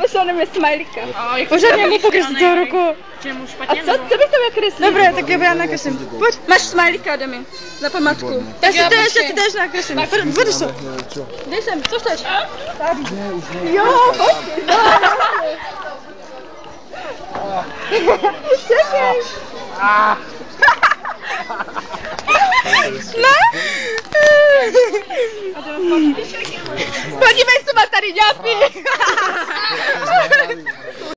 Pošel mi smajlíka. Pořádně mu pokreslit toho ruku. A co, co bys to vykreslil? Dobré, tak já nakreslím. Pojď. Máš smajlíka ode mě. Na památku. Já si to ještě ty dáš nakreslím. Budu to. Dej sem, co chceš? Tady. Jo, pojď. Čekej. Ne? Ogni messo a battere gli occhi!